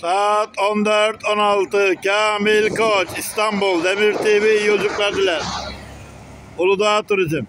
Saat 14.16 Kamil Koç İstanbul Demir TV yolculuklar diler. Uludağ Turizm